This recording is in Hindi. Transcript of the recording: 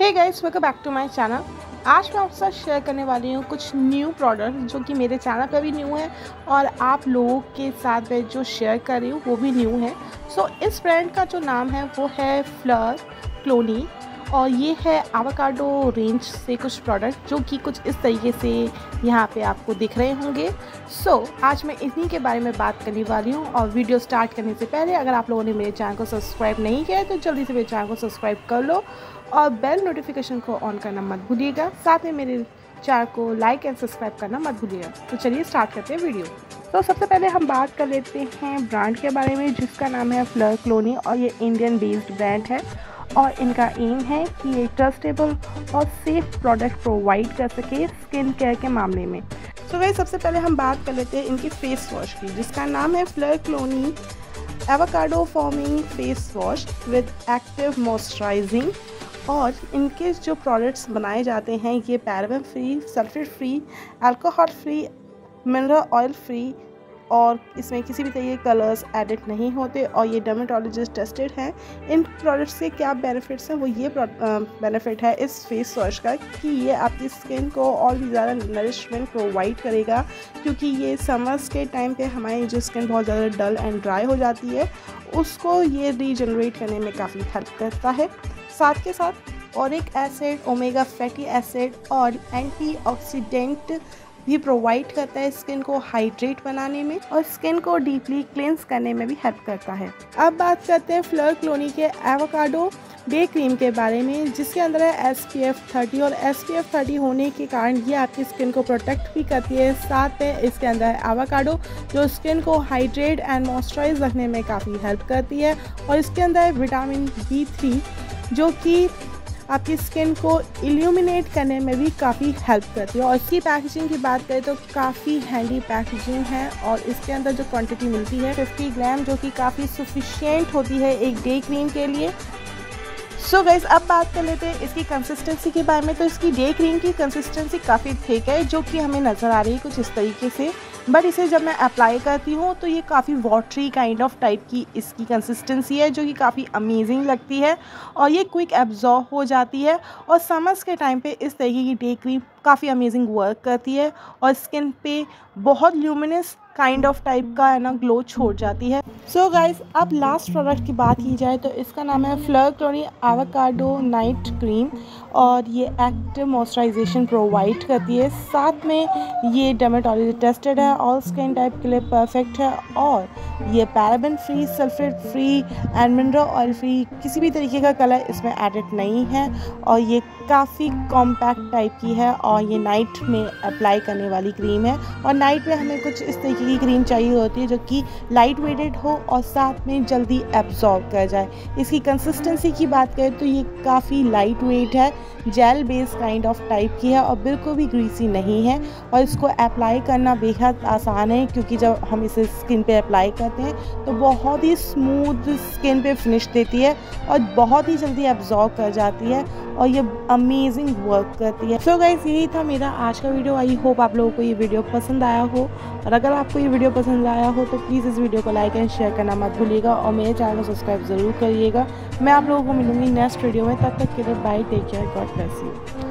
Hey guys welcome back to my channel आज मैं आपके साथ शेयर करने वाली हूँ कुछ न्यू प्रोडक्ट जो कि मेरे चैनल पर भी न्यू है और आप लोगों के साथ मैं जो शेयर कर रही हूँ वो भी न्यू है। सो so, इस ब्रांड का जो नाम है वो है फ्लर क्लोनी और ये है आवाकाडो रेंज से कुछ प्रोडक्ट जो कि कुछ इस तरीके से यहाँ पे आपको दिख रहे होंगे। सो so, आज मैं इन्हीं के बारे में बात करने वाली हूँ और वीडियो स्टार्ट करने से पहले अगर आप लोगों ने मेरे चैनल को सब्सक्राइब नहीं किया है तो जल्दी से मेरे चैनल को सब्सक्राइब कर लो और बेल नोटिफिकेशन को ऑन करना मत भूलिएगा। साथ में मेरे चैनल को लाइक एंड सब्सक्राइब करना मत भूलिएगा। तो चलिए स्टार्ट करते हैं वीडियो तो सबसे पहले हम बात कर लेते हैं ब्रांड के बारे में जिसका नाम है फ्लर क्लोनी और ये इंडियन बेस्ड ब्रांड है। और इनका एम है कि ये ट्रस्टेबल और सेफ़ प्रोडक्ट प्रोवाइड कर सके स्किन केयर के मामले में। सो so, वही सबसे पहले हम बात कर लेते हैं इनकी फेस वॉश की जिसका नाम है फ्लर Clooney avocado foaming face wash with active moisturising और इनके जो प्रोडक्ट्स बनाए जाते हैं ये paraben free sulphate free alcohol free mineral oil free और इसमें किसी भी तरीके कलर्स एडिट नहीं होते और ये डर्मेटोलॉजिस्ट टेस्टेड हैं। इन प्रोडक्ट्स के क्या बेनिफिट्स हैं? वो ये बेनिफिट है इस फेस वॉश का कि ये आपकी स्किन को और भी ज़्यादा नरिशमेंट प्रोवाइड करेगा क्योंकि ये समर्स के टाइम पे हमारी जो स्किन बहुत ज़्यादा डल एंड ड्राई हो जाती है, उसको ये रीजनरेट करने में काफ़ी हेल्प करता है। साथ के साथ ऑरिक एसिड ओमेगा फैटी एसिड और एंटीऑक्सीडेंट भी प्रोवाइड करता है स्किन को हाइड्रेट बनाने में और स्किन को डीपली क्लेंस करने में भी हेल्प करता है। अब बात करते हैं फ्लर क्लोनी के एवोकाडो डे क्रीम के बारे में, जिसके अंदर है एस पी एफ़ थर्टी और एस पी एफ़ थर्टी होने के कारण ये आपकी स्किन को प्रोटेक्ट भी करती है। साथ में इसके अंदर है आवाकाडो जो स्किन को हाइड्रेट एंड मॉइस्चराइज रखने में काफ़ी हेल्प करती है। और इसके अंदर है विटामिन बी थ्री जो कि आपकी स्किन को इल्यूमिनेट करने में भी काफ़ी हेल्प करती है। और इसकी पैकेजिंग की बात करें तो काफ़ी हैंडी पैकेजिंग है और इसके अंदर जो क्वांटिटी मिलती है 50 ग्राम जो कि काफ़ी सफिशियंट होती है एक डे क्रीम के लिए। सो so गाइज़ अब बात कर लेते हैं इसकी कंसिस्टेंसी के बारे में। तो इसकी डे क्रीम की कंसिस्टेंसी काफ़ी थिक है, जो कि हमें नज़र आ रही है कुछ इस तरीके से। बट इसे जब मैं अप्लाई करती हूँ तो ये काफ़ी वाटरी काइंड ऑफ़ टाइप की इसकी कंसिस्टेंसी है, जो कि काफ़ी अमेजिंग लगती है और ये क्विक एब्जॉर्ब हो जाती है और समर्स के टाइम पे इस तरीके की डे क्रीम काफ़ी अमेजिंग वर्क करती है और स्किन पे बहुत ल्यूमिनस काइंड ऑफ़ टाइप का, है ना ग्लो छोड़ जाती है। सो so गाइज़ अब लास्ट प्रोडक्ट की बात की जाए तो इसका नाम है फ्लर क्लोनी एवोकाडो नाइट क्रीम और ये एक्टिव मॉइस्चराइजेशन प्रोवाइड करती है। साथ में ये डर्मेटोलॉजी टेस्टेड है ऑल स्किन टाइप के लिए परफेक्ट है और ये paraben free sulphate free and mineral oil free किसी भी तरीके का कलर इसमें एडिड नहीं है और ये काफ़ी कॉम्पैक्ट टाइप की है और ये नाइट में अप्लाई करने वाली क्रीम है। और नाइट में हमें कुछ इस तरीके की क्रीम चाहिए होती है जो कि लाइट वेटेड हो और साथ में जल्दी एब्जॉर्ब कर जाए। इसकी कंसिस्टेंसी की बात करें तो ये काफ़ी लाइट वेट है gel based kind of type की है और बिल्कुल भी ग्रीसी नहीं है और इसको अप्लाई करना बेहद आसान है क्योंकि जब हम इसे स्किन पे अप्लाई करते हैं तो बहुत ही स्मूथ स्किन पे फिनिश देती है और बहुत ही जल्दी एब्जॉर्ब कर जाती है और ये अमेजिंग वर्क करती है। सो so गाइज़ यही था मेरा आज का वीडियो आई होप आप लोगों को ये वीडियो पसंद आया हो। और अगर आपको ये वीडियो पसंद आया हो तो प्लीज़ इस वीडियो को लाइक एंड शेयर करना मत भूलिएगा और मेरे चैनल को सब्सक्राइब ज़रूर करिएगा। मैं आप लोगों को मिलूँगी नेक्स्ट वीडियो में. तब तक के लिए bye take care God bless you